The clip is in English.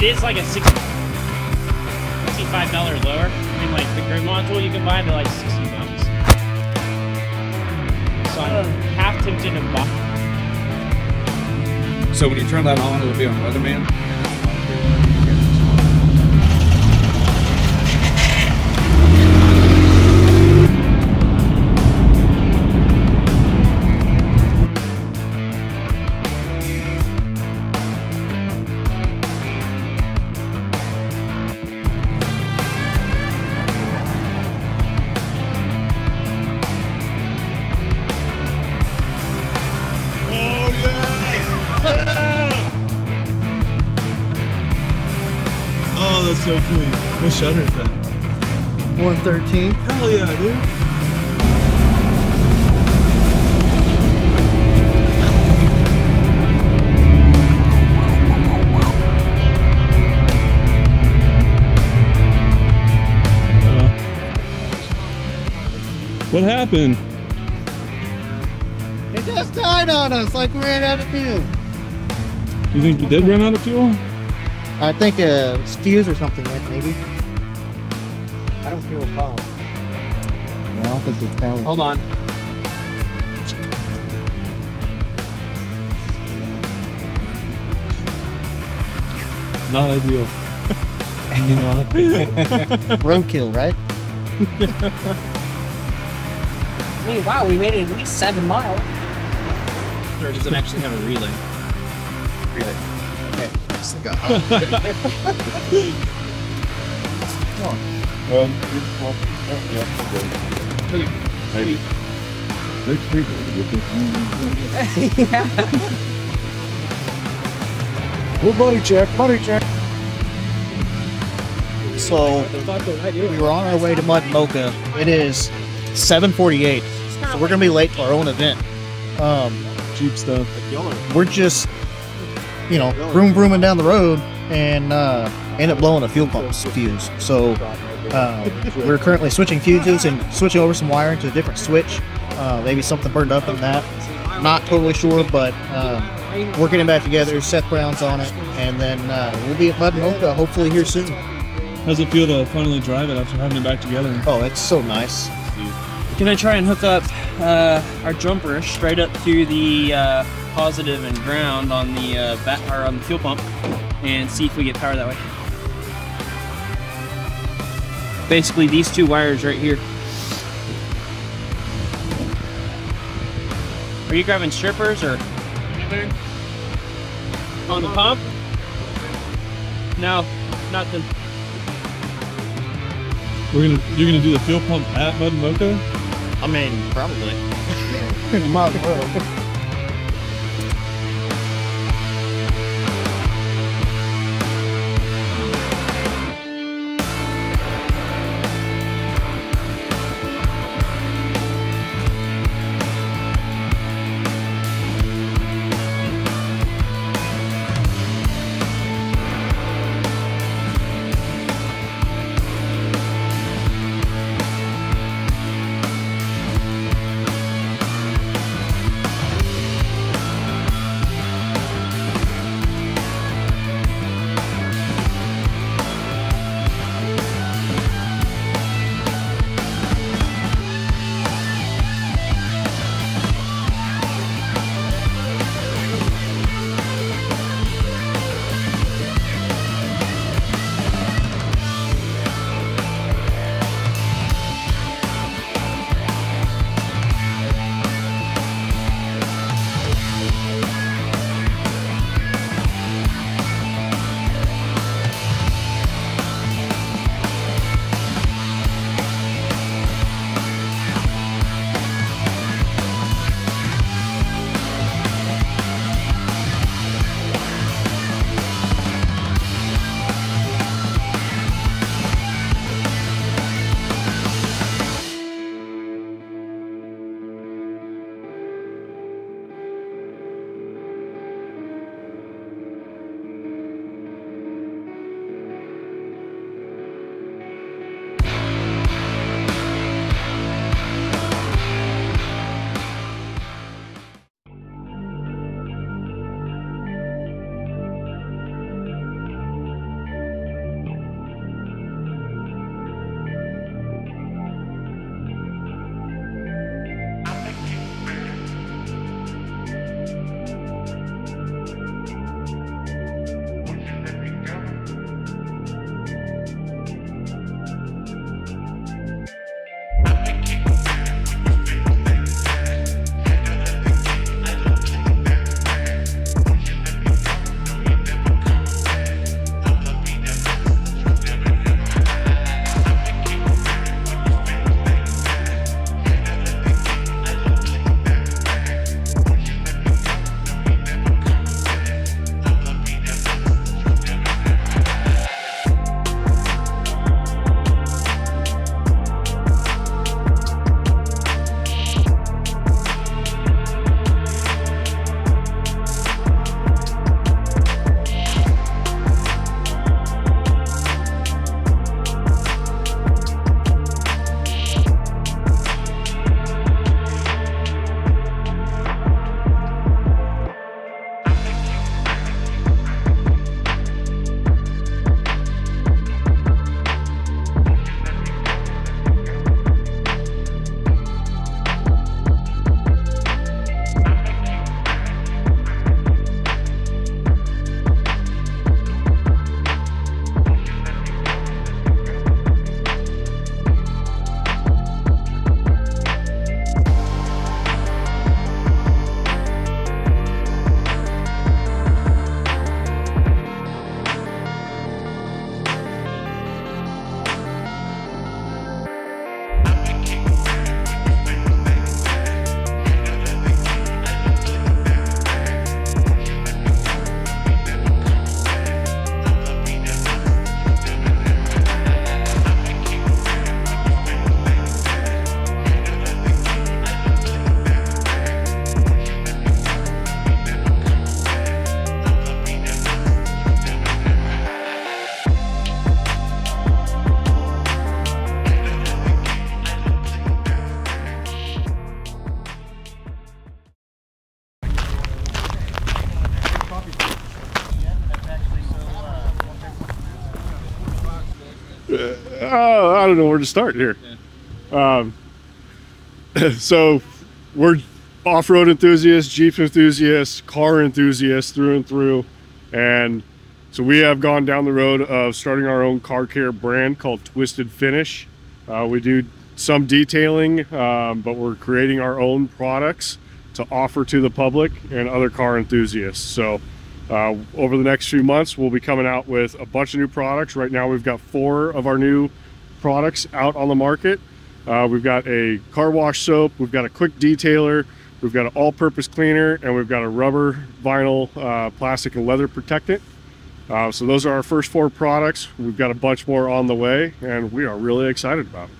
It is like a 60 $65 lower. I mean, like the grid module you can buy, they're like 60 bucks. So I'm half tempted to buy. So when you turn that on, it'll be on Weatherman. So clean. What shutter is that? 113. Hell yeah, dude. Uh, What happened? It just died on us like we ran out of fuel. You think you did run out of fuel? I think uh, it's fuse or something like maybe. I don't feel a problem. I don't think it's found. Hold on. Not ideal. Roadkill, right? I mean, wow, we made it at least seven miles. Or does it actually have a relay? relay? Well, buddy check, buddy check. So we were on our way to Mud Mocha. It is 7:48, so we're gonna be late to our own event. Um, Jeep stuff. we're just, you know, broom brooming down the road and uh, end up blowing a fuel pump fuse. So uh, we're currently switching fuses and switching over some wiring to a different switch. Uh, maybe something burned up in that. Not totally sure, but uh, we're getting back together. Seth Brown's on it, and then uh, we'll be at Mud Mocha hopefully here soon. How's it feel to finally drive it after having it back together? Oh, it's so nice. Gonna try and hook up uh, our jumper straight up to the uh, positive and ground on the uh, bat or on the fuel pump, and see if we get power that way. Basically, these two wires right here. Are you grabbing strippers or anything on the pump? No, nothing. We're gonna you're gonna do the fuel pump at Mud and Mocha? I mean, probably. Might as well. Uh, I don't know where to start here. Um, so we're off-road enthusiasts, Jeep enthusiasts, car enthusiasts through and through, and so we have gone down the road of starting our own car care brand called Twisted Finish. Uh, we do some detailing, um, but we're creating our own products to offer to the public and other car enthusiasts. So uh, over the next few months, we'll be coming out with a bunch of new products. Right now, we've got four of our new products out on the market. Uh, we've got a car wash soap, we've got a quick detailer, we've got an all-purpose cleaner, and we've got a rubber, vinyl, uh, plastic, and leather protectant. Uh, so those are our first four products. We've got a bunch more on the way, and we are really excited about them.